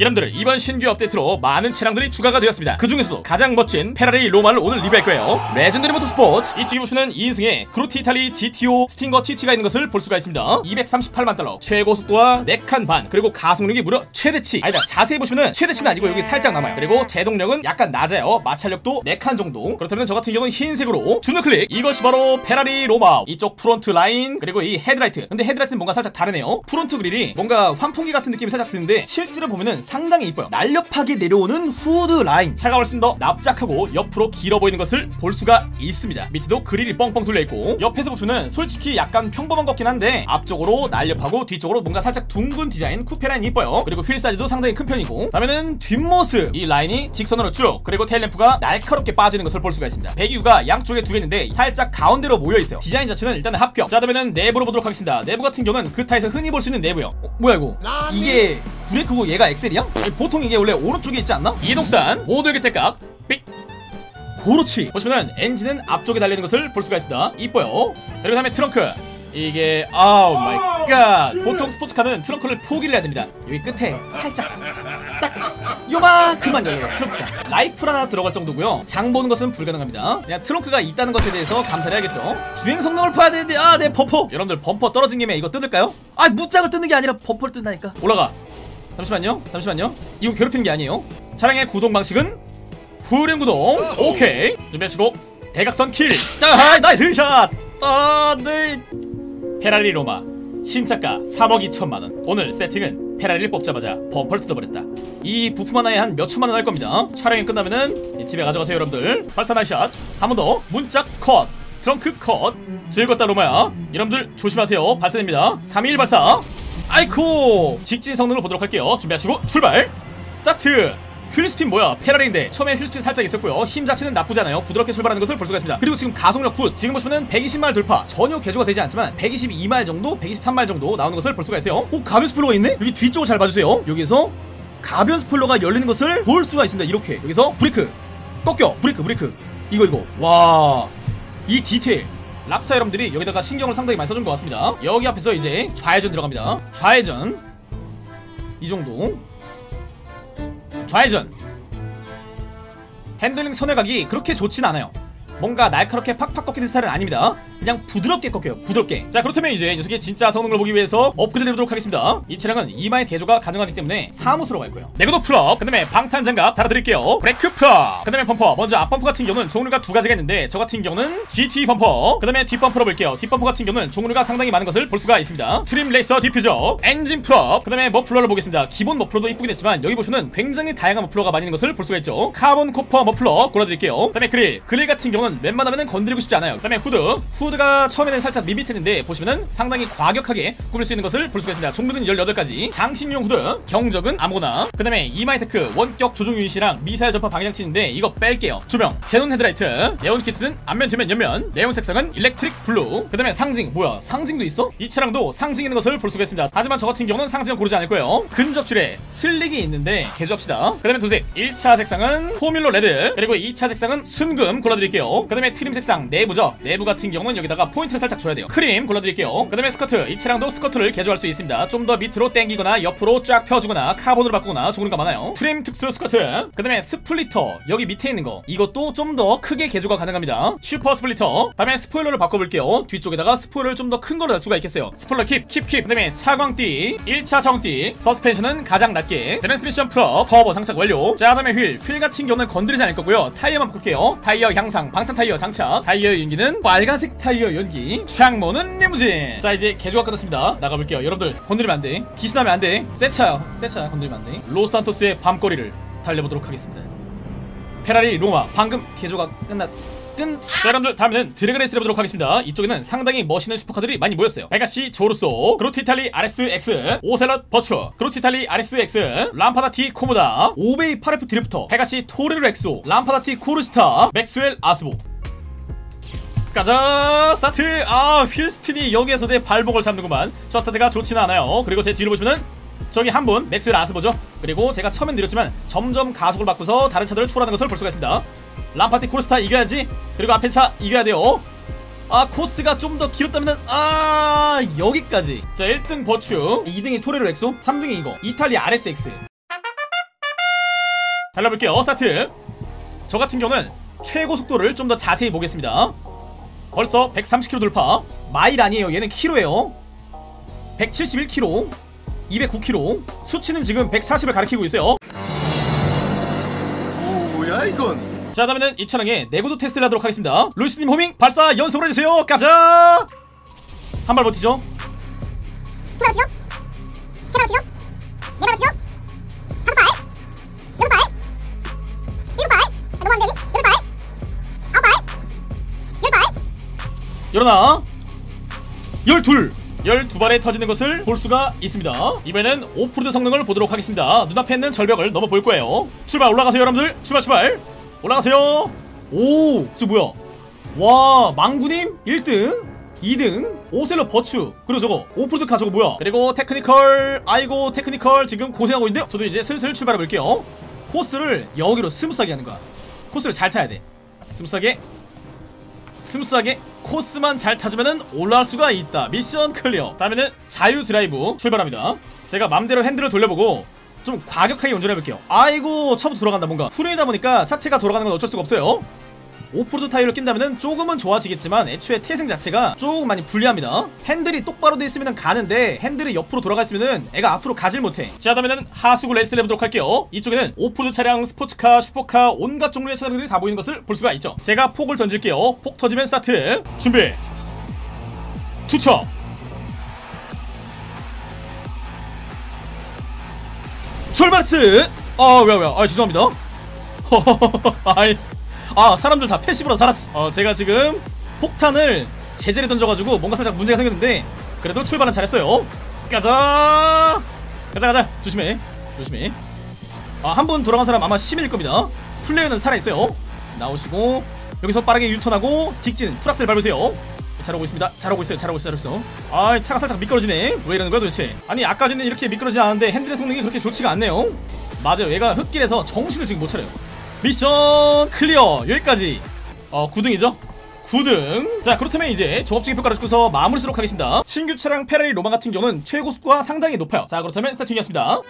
여러분들 이번 신규 업데이트로 많은 차량들이 추가가 되었습니다. 그 중에서도 가장 멋진 페라리 로마를 오늘 리뷰할 거예요. 레전드리 모터 스포츠 이쪽에 보시면 2인승의 그로티 이탈리 GTO 스팅거 TT가 있는 것을 볼 수가 있습니다. 238만 달러 최고 속도와 4칸 반 그리고 가속력이 무려 최대치. 아니다 자세히 보시면 최대치는 아니고 여기 살짝 남아요. 그리고 제동력은 약간 낮아요. 마찰력도 4칸 정도. 그렇다면 저 같은 경우는 흰색으로 주문 클릭. 이것이 바로 페라리 로마. 이쪽 프론트 라인 그리고 이 헤드라이트. 근데 헤드라이트는 뭔가 살짝 다르네요. 프론트 그릴이 뭔가 환풍기 같은 느낌이 살짝 드는데 실제로 보면은 상당히 이뻐요. 날렵하게 내려오는 후드 라인. 차가 훨씬 더 납작하고 옆으로 길어 보이는 것을 볼 수가 있습니다. 밑에도 그릴이 뻥뻥 뚫려있고 옆에서 보시면 솔직히 약간 평범한 것 같긴 한데 앞쪽으로 날렵하고 뒤쪽으로 뭔가 살짝 둥근 디자인 쿠페 라인 이뻐요. 그리고 휠 사이즈도 상당히 큰 편이고. 다음에는 뒷모습. 이 라인이 직선으로 쭉 그리고 테일램프가 날카롭게 빠지는 것을 볼 수가 있습니다. 배기구가 양쪽에 두 개 있는데 살짝 가운데로 모여있어요. 디자인 자체는 일단은 합격. 자 다음에는 내부로 보도록 하겠습니다. 내부 같은 경우는 그타에서 흔히 볼 수 있는 내부요. 어, 뭐야 이거? 이게 브레이크고 얘가 엑셀이야? 보통 이게 원래 오른쪽에 있지 않나? 이동수단 모두 결대각 삑. 그렇지 보시면 엔진은 앞쪽에 달리는 것을 볼 수가 있습니다. 이뻐요. 그리고 다음에 트렁크. 이게 oh my god. 보통 스포츠카는 트렁크를 포기를 해야 됩니다. 여기 끝에 살짝 딱 요만큼만 열려요. 트렁크가. 라이플 하나 들어갈 정도고요. 장 보는 것은 불가능합니다. 그냥 트렁크가 있다는 것에 대해서 감사를 해야겠죠. 주행 성능을 봐야 되는데 아 내 범퍼. 여러분들 범퍼 떨어진 김에 이거 뜯을까요? 아 문짝을 뜯는 게 아니라 범퍼를 뜯는다니까. 올라가 잠시만요 잠시만요. 이거 괴롭히는 게 아니에요. 차량의 구동 방식은 후륜 구동. 오케이. 준비하시고. 대각선 킬자 nice shot. 아, 네. 페라리 로마. 신차가 3억 2천만원. 오늘 세팅은 페라리를 뽑자마자 범퍼를 뜯어버렸다. 이 부품 하나에 한 몇천만원 할 겁니다. 촬영이 끝나면은 이 집에 가져가세요 여러분들. 발사 nice shot. 한 번 더. 문짝 컷. 트렁크 컷. 즐겁다 로마야. 여러분들 조심하세요. 발사됩니다. 3일 발사 아이코 직진 성능을 보도록 할게요. 준비하시고 출발! 스타트! wheel spin 뭐야? 페라리인데 처음에 wheel spin 살짝 있었고요. 힘 자체는 나쁘지 않아요. 부드럽게 출발하는 것을 볼 수가 있습니다. 그리고 지금 가속력 good! 지금 보시면은 120마일 돌파! 전혀 개조가 되지 않지만 122마일 정도 123마일 정도 나오는 것을 볼 수가 있어요. 오 가변 스포일러가 있네? 여기 뒤쪽을 잘 봐주세요. 여기서 가변 스포일러가 열리는 것을 볼 수가 있습니다. 이렇게. 여기서 브레이크! 꺾여! 브레이크 브레이크! 이거 이거. 와! 이 디테일 락스타 여러분들이 여기다가 신경을 상당히 많이 써준 것 같습니다. 여기 앞에서 이제 좌회전 들어갑니다. 좌회전. 이 정도. 좌회전. 핸들링 선회각이 그렇게 좋진 않아요. 뭔가 날카롭게 팍팍 꺾이는 스타일은 아닙니다 그냥 부드럽게 꺾여요. 부드럽게. 자 그렇다면 이제 이 녀석의 진짜 성능을 보기 위해서 업그레이드 해보도록 하겠습니다. 이 차량은 이마니 개조가 가능하기 때문에 사무소로 갈 거예요. 내구도 full up 그 다음에 방탄 장갑 달아드릴게요. 브레이크 full up 그 다음에 범퍼. 먼저 앞범퍼 같은 경우는 종류가 두 가지가 있는데 저 같은 경우는 GT 범퍼 그 다음에 뒷범퍼로 볼게요. 뒷범퍼 같은 경우는 종류가 상당히 많은 것을 볼 수가 있습니다. trim racer diffuser 엔진 full up 그 다음에 머플러를 보겠습니다. 기본 머플러도 이쁘긴 했지만 여기 보시면 굉장히 다양한 머플러가 많이 있는 것을 볼 수가 있죠. carbon copper 머플러 골라드릴게요. 그 다음에 그릴. 그릴 같은 경우는 웬만하면 건드리고 싶지 않아요. 그 다음에 후드. 후드 가 처음에는 살짝 밋밋했는데 보시면은 상당히 과격하게 꾸밀 수 있는 것을 볼 수가 있습니다. 종류는 18가지. 장신용 후드 경적은 아무거나. 그 다음에 이마니 테크 원격 조종 유닛이랑 미사일 전파 방해 장치인데 이거 뺄게요. 조명 제논 헤드라이트. 네온 키트는 앞면 뒤면 옆면. 네온 색상은 electric blue. 그 다음에 상징. 뭐야? 상징도 있어? 이 차량도 상징 있는 것을 볼 수가 있습니다. 하지만 저 같은 경우는 상징을 고르지 않을 거예요. 근접 지뢰 slick이 있는데 개조합시다. 그 다음에 도색 1차 색상은 formula red. 그리고 2차 색상은 순금 골라드릴게요. 그 다음에 trim 색상 내부죠? 내부 같은 경우는 여기다가 포인트를 살짝 줘야 돼요. 크림 골라드릴게요. 그 다음에 스커트. 이 차량도 스커트를 개조할 수 있습니다. 좀 더 밑으로 당기거나 옆으로 쫙 펴주거나 carbon으로 바꾸거나 종류가 많아요. trim 특수 스커트. 그 다음에 splitter. 여기 밑에 있는 거. 이것도 좀 더 크게 개조가 가능합니다. super splitter. 다음에 스포일러를 바꿔볼게요. 뒤쪽에다가 스포일러를 좀 더 큰 거로 달 수가 있겠어요. 스포일러 keep keep keep. 그 다음에 차광띠. 1차 차광띠. 서스펜션은 가장 낮게. 트랜스미션 full up 터보 장착 완료. 자 다음에 휠. 휠 같은 경우는 건드리지 않을 거고요. 타이어만 바꿀게요. 타이어 향상 방탄 타이어 장착. 타이어 연기는 빨간색 타이어 연기. 창문은 리무진. 자 이제 개조가 끝났습니다. 나가볼게요. 여러분들 건드리면 안돼. 기스나면 안돼. 새 차야 건드리면 안돼. 로스산토스의 밤거리를 달려보도록 하겠습니다. 페라리 로마 방금 개조가 끝났 끝. 자 여러분들 다음에는 드래그 레이스를 해보도록 하겠습니다. 이쪽에는 상당히 멋있는 슈퍼카들이 많이 모였어요. 베가시 조르소 그로티 이탈리 RSX 오셀럿 버처 그로티 이탈리 RSX 람파다티 코모다 오베이 파레프 드리프터 페가시 토레로 엑소 람파다티 코르시타 맥스웰 아스보 가자. 스타트. 아 wheel spin이 여기에서 내 발목을 잡는구만. 저 스타트가 좋지는 않아요. 그리고 제 뒤로 보시면은 저기 한 분 맥스웰 아스보죠? 그리고 제가 처음엔 느렸지만 점점 가속을 받고서 다른 차들을 추월하는 것을 볼 수가 있습니다. 람파다티 코르시타 이겨야지. 그리고 앞에 차 이겨야 돼요. 아 코스가 좀 더 길었다면 아 여기까지. 자 1등 버추 2등이 토레로 엑소 3등이 이거. 이탈리아 RSX 달려볼게요. 스타트. 저 같은 경우는 최고 속도를 좀 더 자세히 보겠습니다 벌써 130km 돌파. 마일 아니에요. 얘는 키로예요. 171km 209km 수치는 지금 140을 가리키고 있어요. 뭐야 이건? 자 다음에는 이 차량의 내구도 테스트를 하도록 하겠습니다. 루이스님 호밍 발사 연속으로 해주세요. 가자! 한 발 버티죠. 들어가시죠. 일어나. 12 12발에 터지는 것을 볼 수가 있습니다. 이번에는 오프로드 성능을 보도록 하겠습니다. 눈앞에 있는 절벽을 넘어 볼 거예요. 출발 올라가세요 여러분들. 출발 출발. 올라가세요. 오 저 뭐야? 와 망구님 1등 2등 오셀럿 버추 그리고 저거 오프로드 카 저거 뭐야? 그리고 테크니컬 아이고 테크니컬 지금 고생하고 있는데요. 저도 이제 슬슬 출발해 볼게요. 코스를 여기로 스무스하게 하는 거야. 코스를 잘 타야 돼. 스무스하게 스무스하게 코스만 잘 타주면은 올라갈 수가 있다. mission clear. 다음에는 자유 드라이브 출발합니다. 제가 맘대로 핸들을 돌려보고 좀 과격하게 운전해볼게요. 아이고 처음부터 돌아간다 뭔가. 후륜이다 보니까 차체가 돌아가는 건 어쩔 수가 없어요 오프로드 타이어를 낀다면은 조금은 좋아지겠지만 애초에 태생 자체가 조금 많이 불리합니다. 핸들이 똑바로 돼 있으면 가는데 핸들이 옆으로 돌아가 있으면은 애가 앞으로 가질 못해. 자 다음에는 하수구 레이스를 해보도록 할게요. 이쪽에는 오프로드 차량 스포츠카 슈퍼카 온갖 종류의 차량들이 다 보이는 것을 볼 수가 있죠. 제가 폭을 던질게요. 폭 터지면 스타트. 준비. 투척. 출발트. 아 왜요 왜요 아 죄송합니다. 아이 아 사람들 다 패시브로 살았어. 어 제가 지금 폭탄을 제자리 던져가지고 뭔가 살짝 문제가 생겼는데 그래도 출발은 잘했어요. 가자! 가자 가자! 조심해. 조심해. 아 한 번 돌아간 사람 아마 10일 겁니다. 플레이어는 살아있어요. 나오시고 여기서 빠르게 유턴하고 직진 full악셀 밟으세요. 잘하고 있습니다. 잘하고 있어요. 잘하고 있어요. 잘하고 있어 아 차가 살짝 미끄러지네. 왜 이러는 거야 도대체? 아니 아까 전에 이렇게 미끄러지지 않았는데 핸들의 성능이 그렇게 좋지가 않네요. 맞아요. 얘가 흙길에서 정신을 지금 못 차려요 mission clear 여기까지. 어 9등이죠? 9등. 자 그렇다면 이제 종합적인 평가를 듣고서 마무리 쓰도록 하겠습니다. 신규 차량 페라리 로마 같은 경우는 최고 속도가 상당히 높아요. 자 그렇다면 스타팅이었습니다